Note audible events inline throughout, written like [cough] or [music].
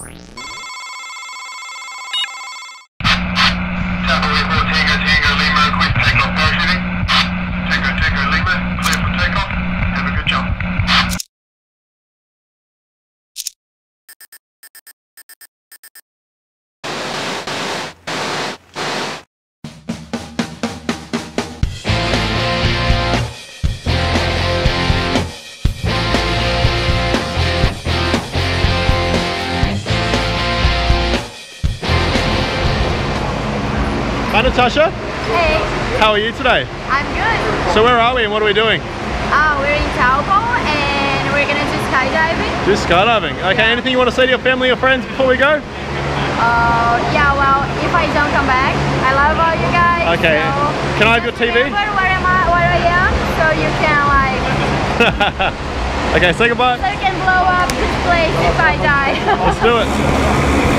Bye. Hi Natasha, Hey, how are you today? I'm good. So where are we and what are we doing? Uh, we're in Taupo and we're gonna do skydiving. Just skydiving. Okay, Yeah. anything you want to say to your family or friends before we go? Uh, yeah, well, if I don't come back, I love all you guys. Okay. So Can I have your TV? Remember where am I, where I am, so you can like, [laughs] okay, say goodbye. so you can blow up this place if I die. Let's do it. [laughs]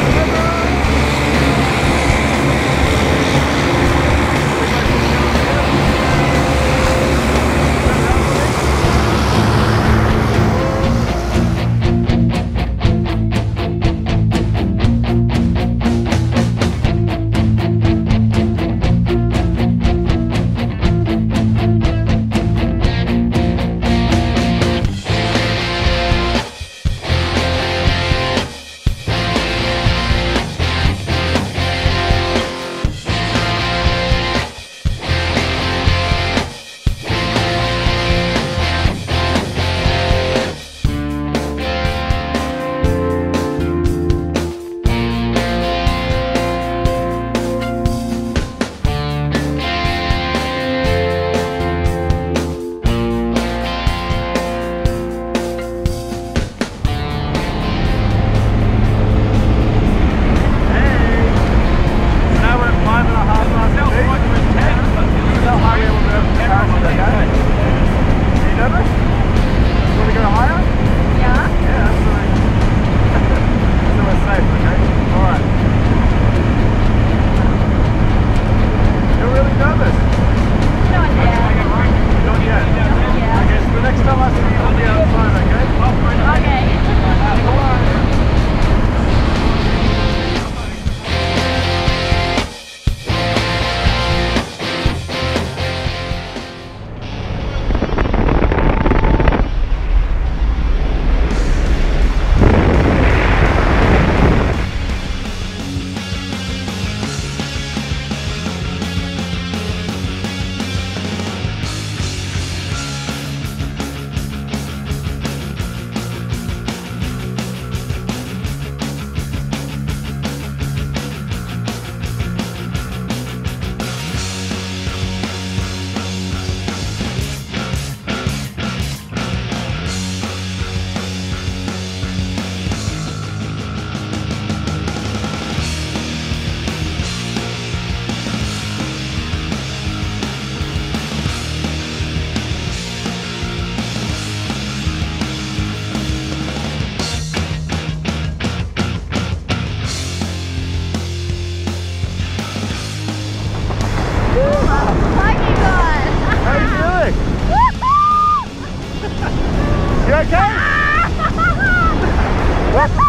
You okay?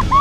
[laughs]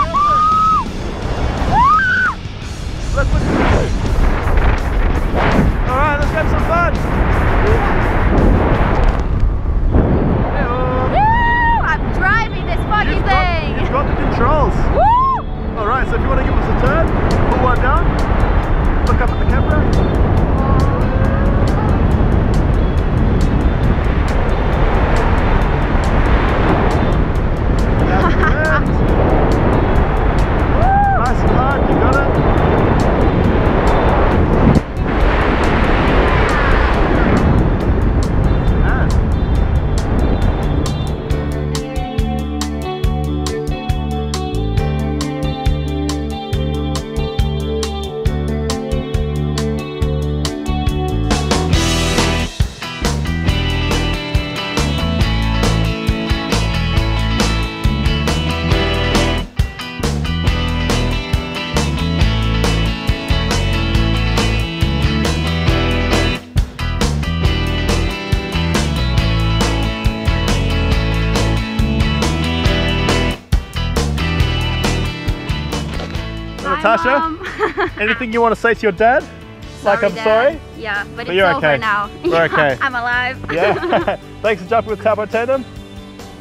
Natasha, [laughs] anything you want to say to your dad? [laughs] like I'm Dad. sorry? Yeah, but, But it's you're over okay. now. [laughs] We're okay. I'm alive. Yeah. Thanks for jumping with Taupo Tandem.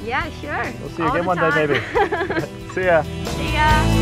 yeah, sure. We'll see you All again one day, maybe. See ya. See ya.